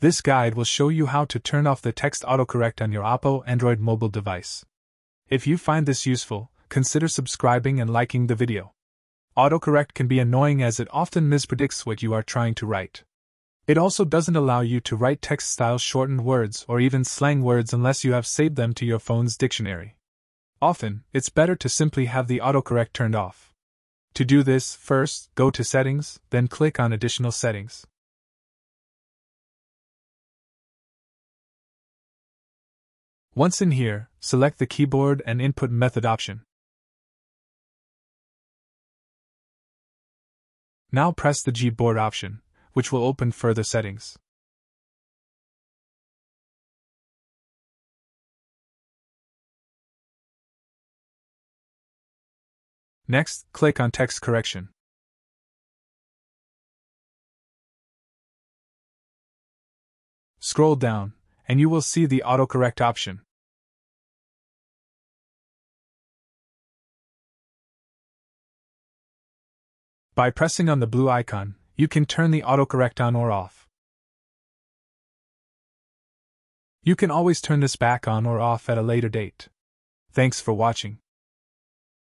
This guide will show you how to turn off the text autocorrect on your Oppo Android mobile device. If you find this useful, consider subscribing and liking the video. Autocorrect can be annoying as it often mispredicts what you are trying to write. It also doesn't allow you to write text style shortened words or even slang words unless you have saved them to your phone's dictionary. Often, it's better to simply have the autocorrect turned off. To do this, first, go to Settings, then click on Additional Settings. Once in here, select the Keyboard and Input Method option. Now press the Gboard option, which will open further settings. Next, click on Text Correction. Scroll down, and you will see the autocorrect option. By pressing on the blue icon, you can turn the autocorrect on or off. You can always turn this back on or off at a later date. Thanks for watching.